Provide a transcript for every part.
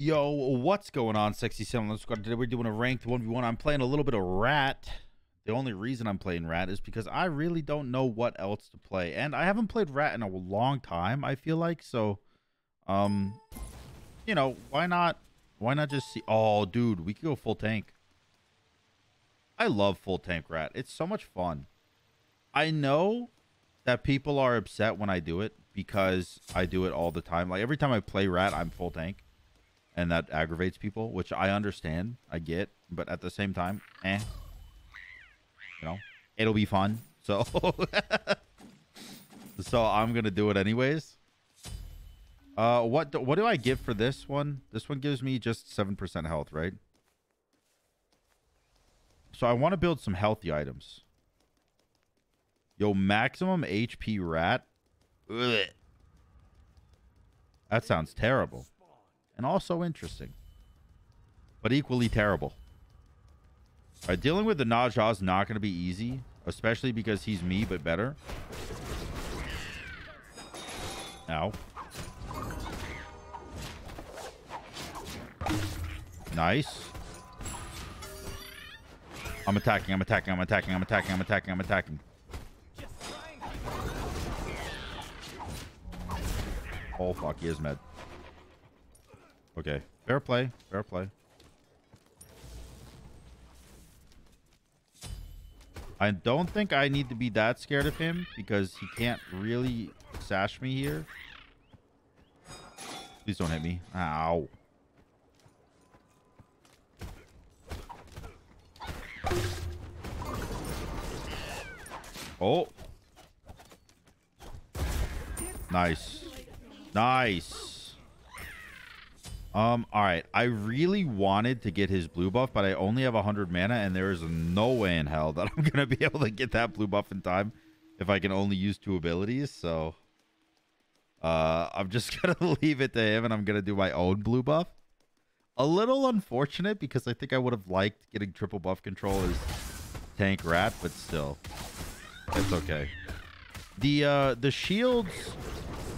Yo, what's going on, Sexy Seven Squad? Today we're doing a ranked 1v1. I'm playing a little bit of Rat. The only reason I'm playing Rat is because I really don't know what else to play. And I haven't played Rat in a long time, I feel like. So, um, you know, why not? Why not just see? Oh, dude, we could go full tank. I love full tank Rat. It's so much fun. I know that people are upset when I do it because I do it all the time. Like every time I play Rat, I'm full tank and that aggravates people, which I understand, I get, but at the same time, eh, you know, it'll be fun. So, so I'm gonna do it anyways. Uh, what do, what do I give for this one? This one gives me just seven percent health, right? So I want to build some healthy items. Yo, maximum HP rat. Ugh. That sounds terrible and also interesting, but equally terrible. Dealing with Ne Zha is not going to be easy, especially because he's me, but better. Ow. Nice. I'm attacking, I'm attacking, I'm attacking, I'm attacking, I'm attacking, I'm attacking. Oh, fuck, he is med. Okay. Fair play. Fair play. I don't think I need to be that scared of him because he can't really sash me here. Please don't hit me. Ow. Oh. Nice. Nice. Um, all right. I really wanted to get his blue buff, but I only have 100 mana, and there is no way in hell that I'm going to be able to get that blue buff in time if I can only use two abilities. So, uh, I'm just going to leave it to him, and I'm going to do my own blue buff. A little unfortunate because I think I would have liked getting triple buff control as tank rat, but still, it's okay. The uh, the shields.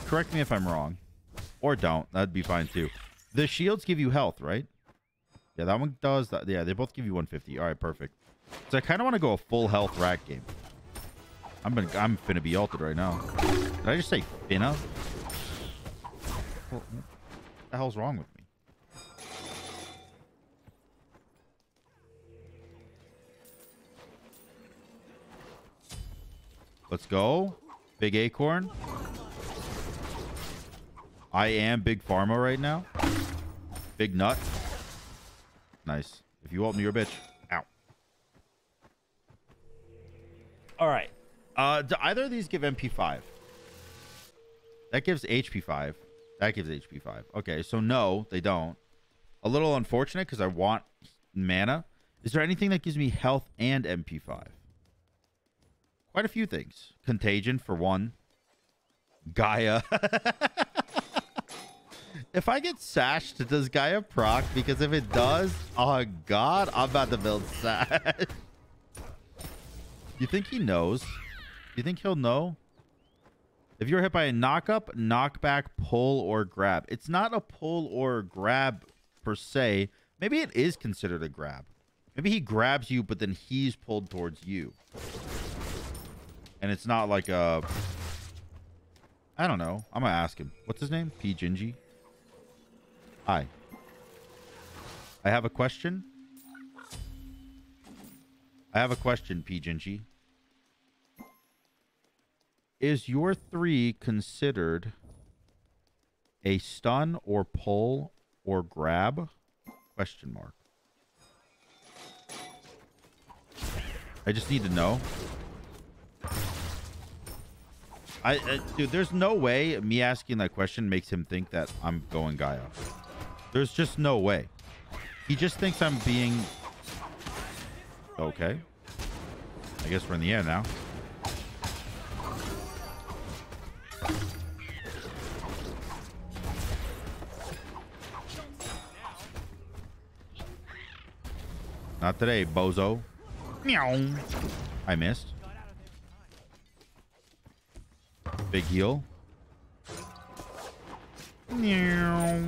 Correct me if I'm wrong, or don't. That'd be fine too. The shields give you health, right? Yeah, that one does. That. Yeah, they both give you 150. All right, perfect. So I kind of want to go a full health rack game. I'm gonna, I'm finna be altered right now. Did I just say finna? What the hell's wrong with me? Let's go. Big acorn. I am big pharma right now. Big nut. Nice. If you me, you're a bitch. Ow. All right. Uh, do either of these give MP5? That gives HP5. That gives HP5. Okay, so no, they don't. A little unfortunate because I want mana. Is there anything that gives me health and MP5? Quite a few things. Contagion, for one. Gaia. If I get sashed, does Gaia proc? Because if it does, oh god, I'm about to build sash. you think he knows? You think he'll know? If you're hit by a knockup, knockback, pull, or grab. It's not a pull or grab per se. Maybe it is considered a grab. Maybe he grabs you, but then he's pulled towards you. And it's not like a... I don't know. I'm going to ask him. What's his name? P. Gingy? Hi. I have a question. I have a question, P. Is your three considered a stun or pull or grab? Question mark. I just need to know. I, uh, dude, there's no way me asking that question makes him think that I'm going Gaia. There's just no way. He just thinks I'm being... Okay. I guess we're in the air now. Not today, bozo. Meow. I missed. Big heal. Meow.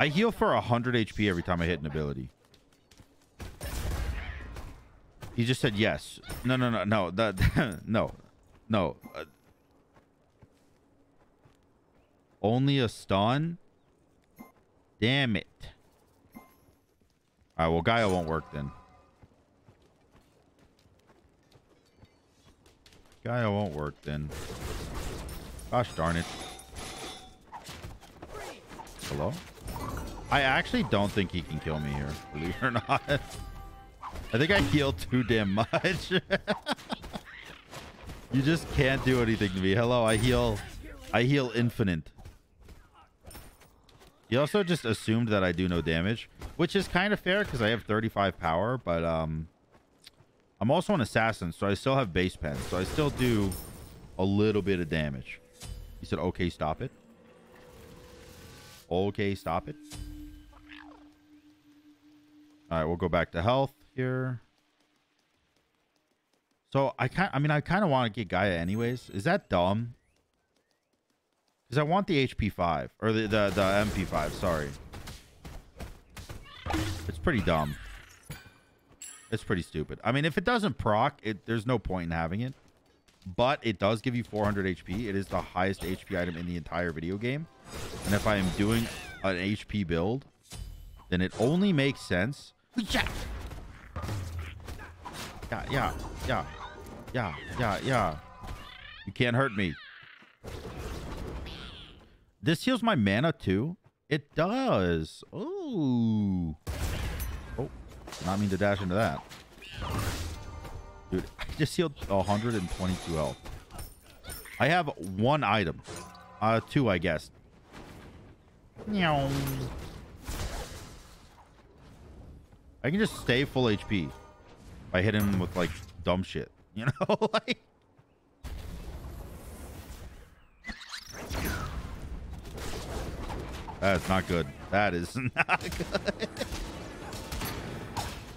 I heal for 100 HP every time I hit an ability. He just said yes. No, no, no, no. That no, no. Uh, only a stun. Damn it. All right. Well, Gaia won't work then. Gaia won't work then. Gosh darn it. Hello? I actually don't think he can kill me here, believe it or not. I think I heal too damn much. you just can't do anything to me. Hello, I heal. I heal infinite. He also just assumed that I do no damage, which is kind of fair because I have 35 power, but um, I'm also an assassin, so I still have base pen, so I still do a little bit of damage. He said, okay, stop it. Okay, stop it. All right, we'll go back to health here. So I kind I mean I kind of want to get Gaia anyways. Is that dumb? Cuz I want the HP 5 or the the the MP 5, sorry. It's pretty dumb. It's pretty stupid. I mean, if it doesn't proc, it there's no point in having it. But it does give you 400 HP. It is the highest HP item in the entire video game. And if I am doing an HP build, then it only makes sense. Yeah, yeah, yeah, yeah, yeah, yeah. You can't hurt me. This heals my mana too. It does. Ooh. Oh, not mean to dash into that. Dude, I just healed 122 health. I have one item. Uh, two, I guess. Meow. I can just stay full HP by hitting him with like dumb shit, you know? like That's not good. That is not good.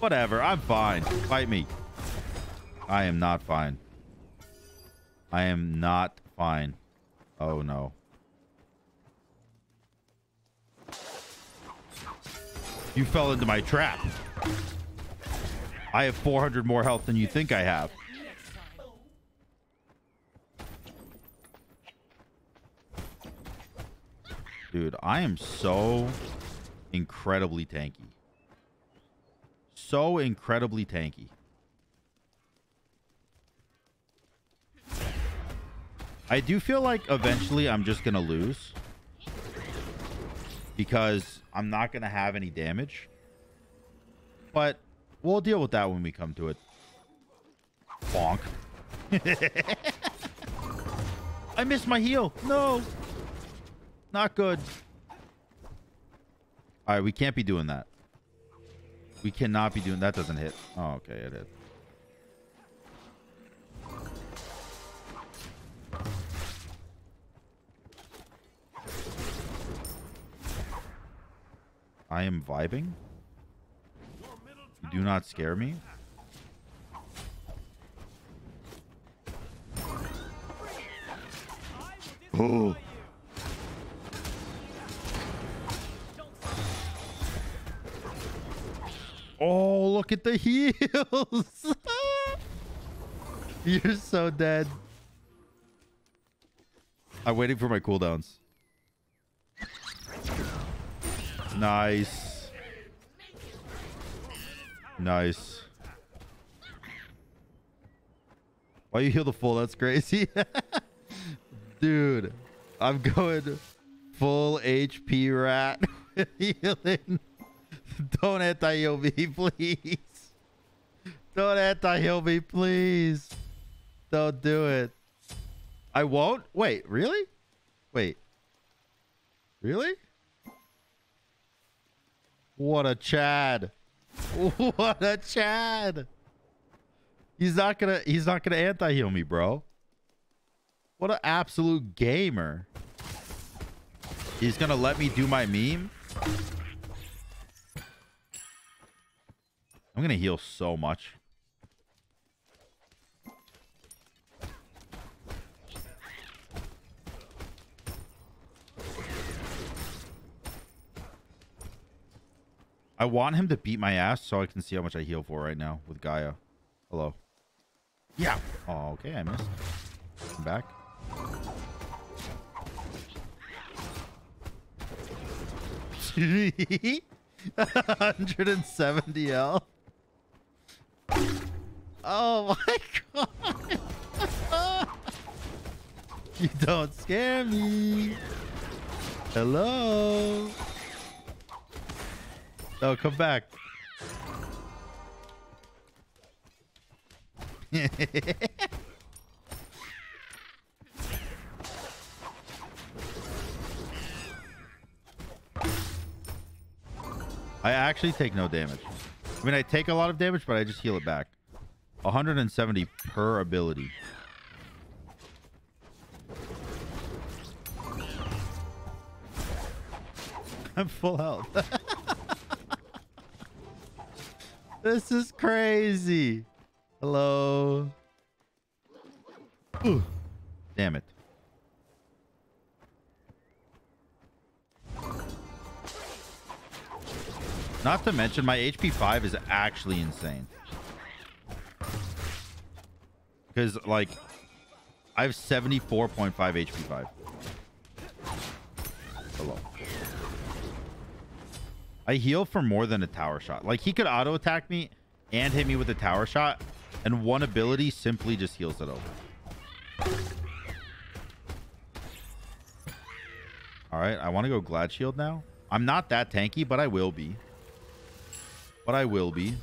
Whatever. I'm fine. Fight me. I am not fine. I am not fine. Oh no. You fell into my trap. I have 400 more health than you think I have. Dude, I am so incredibly tanky. So incredibly tanky. I do feel like eventually I'm just going to lose. Because I'm not going to have any damage. But we'll deal with that when we come to it. Bonk. I missed my heal. No. Not good. All right, we can't be doing that. We cannot be doing that. Doesn't hit. Oh, okay, it hit. I am vibing. You do not scare me. Oh. Oh, look at the heals. You're so dead. I'm waiting for my cooldowns. Nice. Nice. Why you heal the full? That's crazy. Dude, I'm going full HP rat healing. Don't anti-heal me, please. Don't anti-heal me, please. Don't do it. I won't? Wait, really? Wait. Really? What a Chad. What a Chad. He's not gonna he's not gonna anti-heal me, bro. What an absolute gamer. He's gonna let me do my meme. I'm gonna heal so much. I want him to beat my ass so I can see how much I heal for right now with Gaia. Hello. Yeah. Oh, okay. I missed. I'm back. Hundred and seventy L. Oh my god! you don't scare me. Hello. Oh, come back. I actually take no damage. I mean, I take a lot of damage, but I just heal it back. 170 per ability. I'm full health. this is crazy. Hello. Ooh. Damn it. Not to mention, my HP 5 is actually insane. Because, like, I have 74.5 HP 5. Hello. I heal for more than a tower shot. Like, he could auto attack me and hit me with a tower shot, and one ability simply just heals it over. All right, I want to go Glad Shield now. I'm not that tanky, but I will be. But I will be.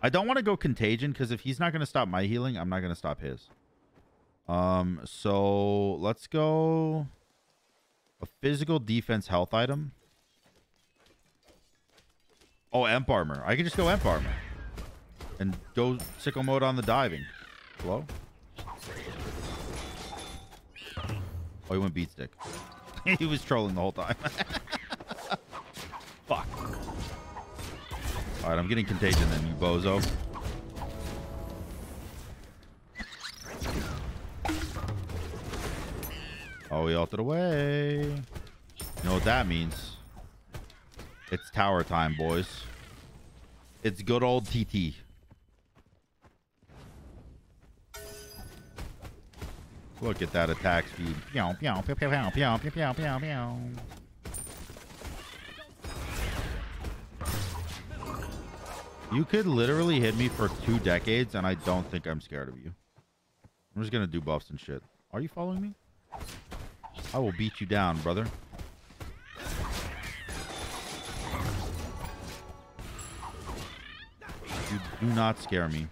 I don't want to go Contagion, because if he's not going to stop my healing, I'm not going to stop his. Um, so let's go a physical defense health item. Oh, Emp Armor. I can just go Emp Armor. And go sickle mode on the diving. Hello? Oh, he went beat stick. he was trolling the whole time. Fuck. Alright, I'm getting contagion then, you bozo. Oh, he ulted away. You know what that means? It's tower time, boys. It's good old TT. Look at that attack speed. Pew, pew, pew, pew, pew, pew, pew, pew, pew, pew. You could literally hit me for two decades, and I don't think I'm scared of you. I'm just gonna do buffs and shit. Are you following me? I will beat you down, brother. Do not scare me.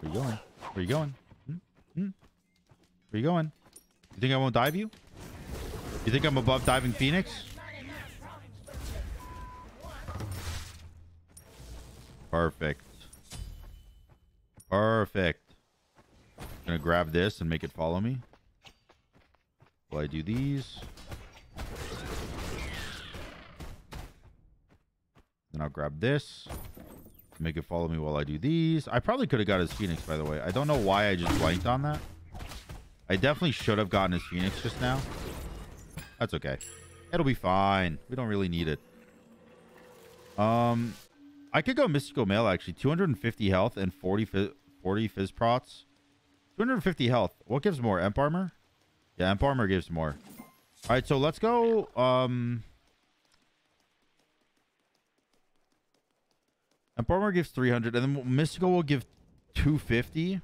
Where you going? Where you going? Hmm? Hmm? Where you going? You think I won't dive you? You think I'm above diving Phoenix? Perfect. Perfect. I'm Gonna grab this and make it follow me. Will I do these? Then I'll grab this. Make it follow me while I do these. I probably could have got his Phoenix, by the way. I don't know why I just blanked on that. I definitely should have gotten his Phoenix just now. That's okay. It'll be fine. We don't really need it. Um, I could go Mystical Mail, actually. 250 health and 40, 40 phys prots. 250 health. What gives more? Emp Armor? Yeah, Emp Armor gives more. All right, so let's go. Um, Emp Armor gives 300, and then Mystical will give 250.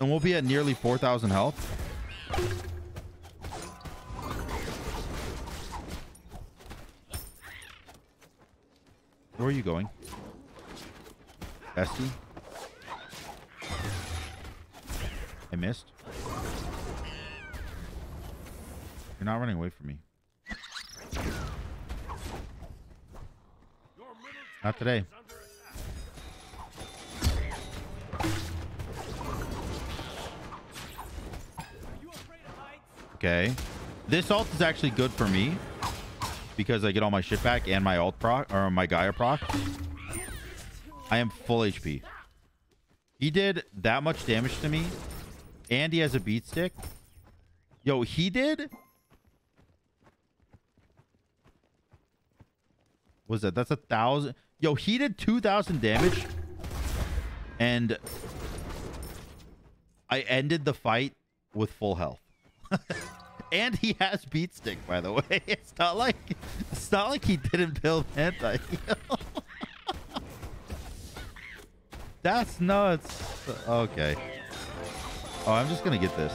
And we'll be at nearly 4,000 health. Where are you going? Bestie? I missed. You're not running away from me. Not today. Okay. This ult is actually good for me because I get all my shit back and my ult proc or my Gaia proc. I am full HP. He did that much damage to me. And he has a beat stick. Yo, he did? Was that? That's a thousand. Yo, he did 2,000 damage. And I ended the fight with full health. and he has beat stick, by the way. It's not like it's not like he didn't build anti heal. That's nuts. Okay. Oh, I'm just gonna get this.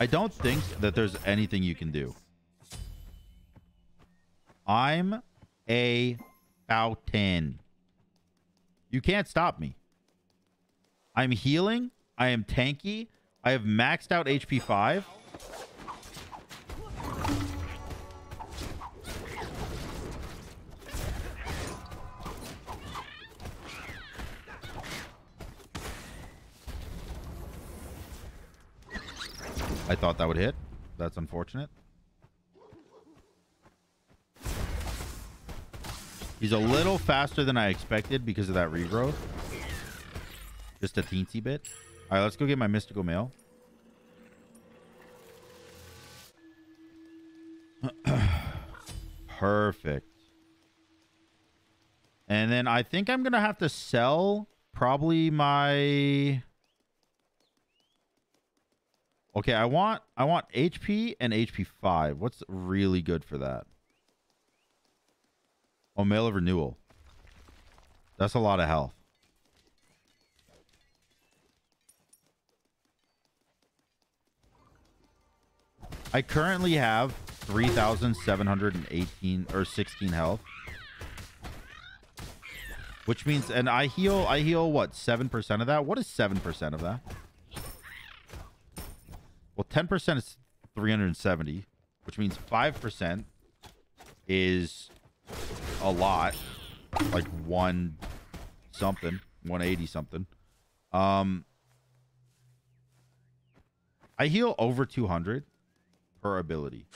I don't think that there's anything you can do. I'm a fountain. You can't stop me. I'm healing. I am tanky. I have maxed out HP 5. I thought that would hit. That's unfortunate. He's a little faster than I expected because of that regrowth. Just a teensy bit. All right, let's go get my mystical mail. Perfect. And then I think I'm going to have to sell probably my... Okay, I want I want HP and HP 5. What's really good for that? Oh, mail of renewal. That's a lot of health. I currently have 3,718 or 16 health. Which means, and I heal, I heal what, 7% of that? What is 7% of that? Well, 10% is 370, which means 5% is a lot. Like one something, 180 something. Um, I heal over 200 per ability.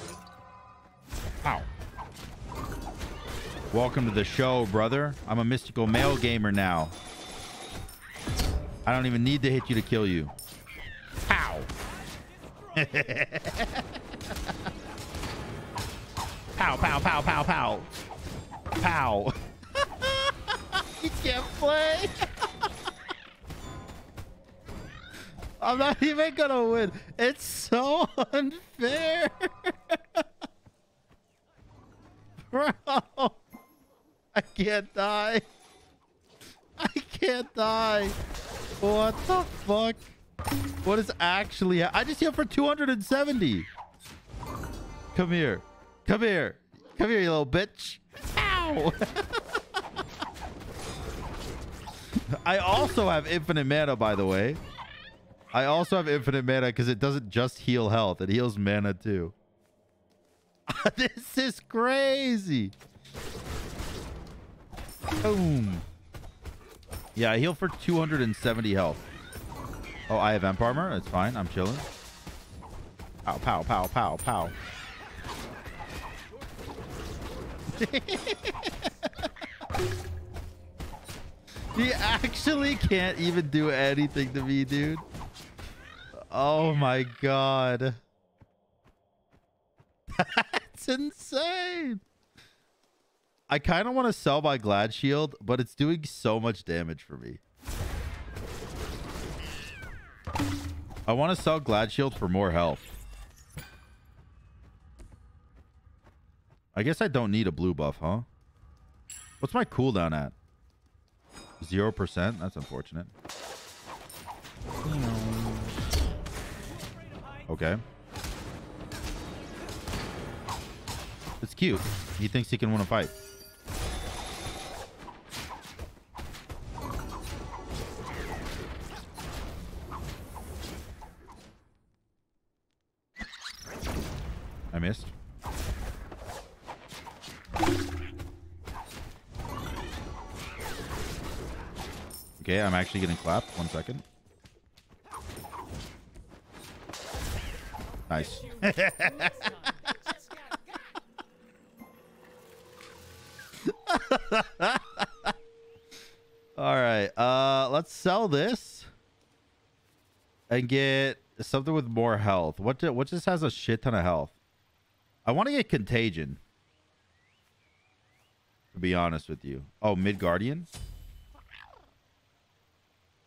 Ow. Welcome to the show, brother. I'm a mystical mail gamer now. I don't even need to hit you to kill you. Pow. pow, pow, pow, pow, pow. He can't play. I'm not even gonna win. It's so unfair. Bro. I can't die. I can't die. What the fuck? What is actually... I just healed for 270. Come here. Come here. Come here, you little bitch. Ow! I also have infinite mana, by the way. I also have infinite mana because it doesn't just heal health. It heals mana, too. this is crazy. Boom. Yeah, I heal for 270 health. Oh, I have Emp armor. It's fine. I'm chilling. Pow, pow, pow, pow, pow. he actually can't even do anything to me, dude. Oh my god. That's insane. I kind of want to sell my Glad Shield, but it's doing so much damage for me. I want to sell Glad Shield for more health. I guess I don't need a blue buff, huh? What's my cooldown at? 0%? That's unfortunate. Okay. It's cute. He thinks he can win a fight. missed. Okay, I'm actually getting clapped. One second. Nice. All right. Uh, let's sell this and get something with more health. What do, what just has a shit ton of health? I want to get contagion. To be honest with you. Oh, mid guardian.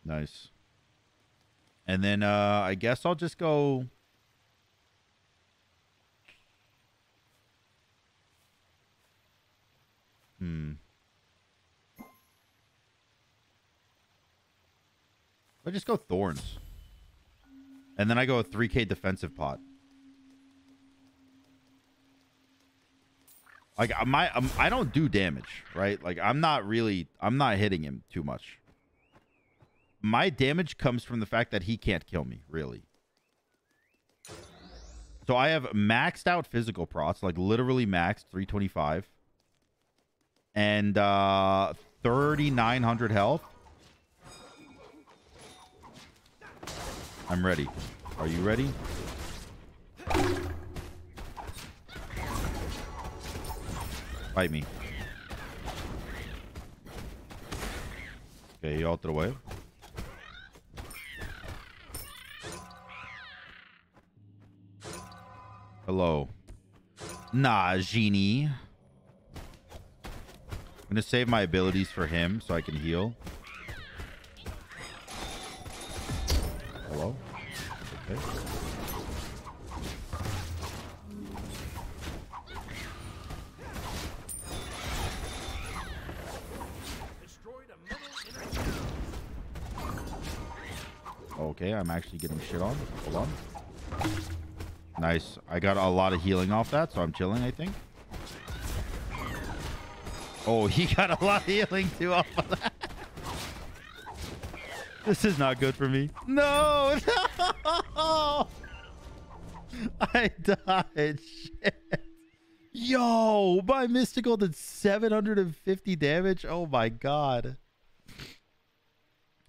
Nice. And then uh I guess I'll just go Hmm. I just go thorns. And then I go a 3k defensive pot. Like my um, I don't do damage, right? Like I'm not really I'm not hitting him too much. My damage comes from the fact that he can't kill me, really. So I have maxed out physical prots, like literally maxed 325 and uh 3900 health. I'm ready. Are you ready? Fight me. Okay, otro way. Hello. Nah, genie. I'm gonna save my abilities for him so I can heal. I'm actually getting shit on. Hold on. Nice. I got a lot of healing off that, so I'm chilling, I think. Oh, he got a lot of healing too off of that. This is not good for me. No, no. I died. Shit. Yo, my mystical did 750 damage. Oh my god.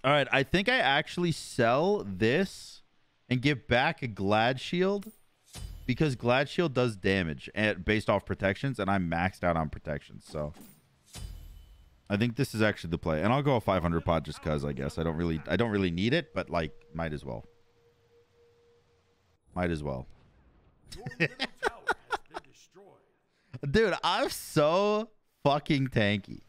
All right, I think I actually sell this and give back a glad shield because glad shield does damage and based off protections and I'm maxed out on protections. So I think this is actually the play. And I'll go a 500 pot just cuz I guess I don't really I don't really need it, but like might as well. Might as well. Dude, I'm so fucking tanky.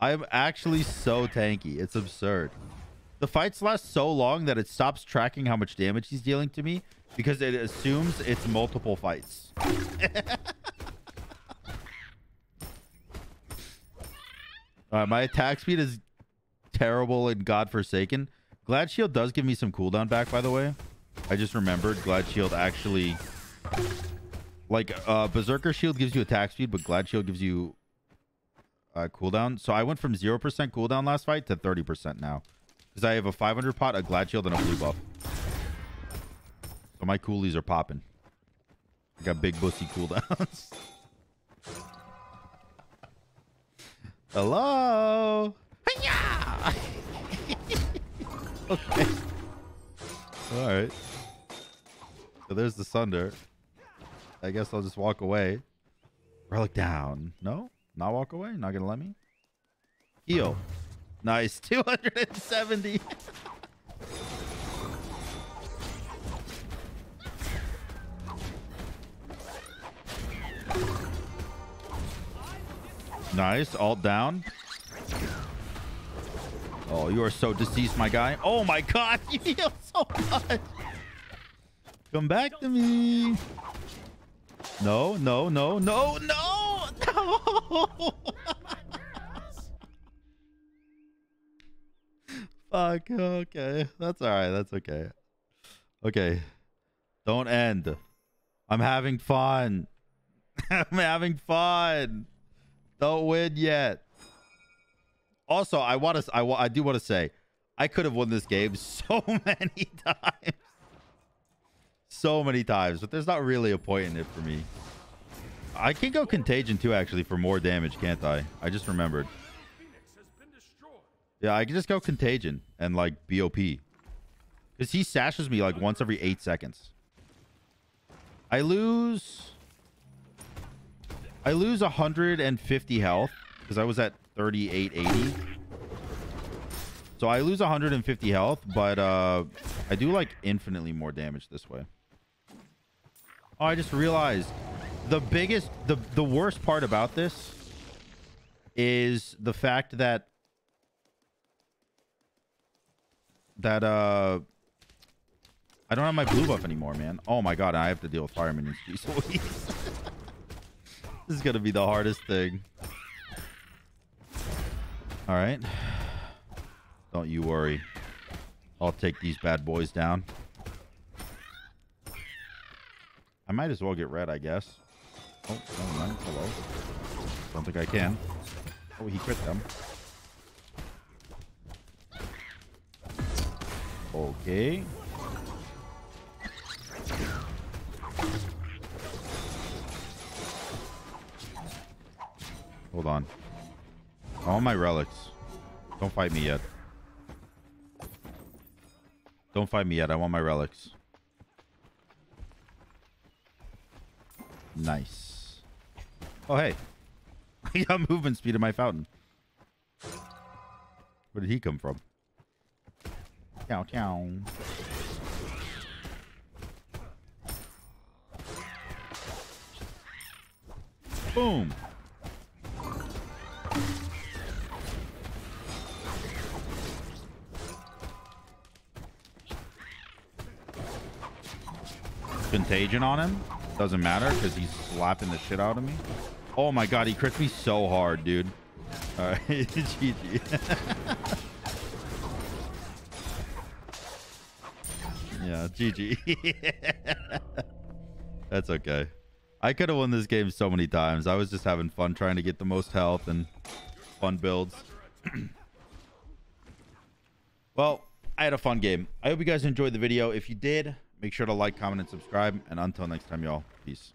I'm actually so tanky. It's absurd. The fights last so long that it stops tracking how much damage he's dealing to me because it assumes it's multiple fights. uh, my attack speed is terrible and godforsaken. Glad Shield does give me some cooldown back, by the way. I just remembered Glad Shield actually... Like, uh, Berserker Shield gives you attack speed, but Glad Shield gives you uh, cooldown. So I went from 0% cooldown last fight to 30% now. Because I have a 500 pot, a Glad Shield, and a blue buff. So my coolies are popping. I got big bussy cooldowns. Hello? okay. All right. So there's the Sunder. I guess I'll just walk away. Relic down. No? Not walk away? Not gonna let me? Heal. Nice. 270. nice. Alt down. Oh, you are so deceased, my guy. Oh my god, you heal so much. Come back to me. No, no, no, no, no, Fuck. Okay. That's all right. That's okay. Okay. Don't end. I'm having fun. I'm having fun. Don't win yet. Also, I want to. I, I do want to say, I could have won this game so many times so many times, but there's not really a point in it for me. I can go Contagion too, actually, for more damage, can't I? I just remembered. Yeah, I can just go Contagion and, like, BOP. Because he sashes me, like, once every eight seconds. I lose... I lose 150 health because I was at 3880. So I lose 150 health, but uh, I do like infinitely more damage this way. Oh, I just realized the biggest, the the worst part about this is the fact that that uh I don't have my blue buff anymore, man. Oh my god, I have to deal with fire minions. Jeez this is gonna be the hardest thing. All right. Don't you worry. I'll take these bad boys down. I might as well get red, I guess. Oh, never mind. Hello. Don't think I can. Oh, he crit them. Okay. Hold on. All my relics. Don't fight me yet. Don't fight me yet. I want my relics. Nice. Oh, hey. I got movement speed in my fountain. Where did he come from? Chow chow. Boom. Contagion on him. Doesn't matter because he's slapping the shit out of me. Oh my god, he crits me so hard, dude. Alright, GG. yeah, GG. That's okay. I could have won this game so many times. I was just having fun trying to get the most health and fun builds. well, I had a fun game. I hope you guys enjoyed the video. If you did, Make sure to like, comment, and subscribe. And until next time, y'all, peace.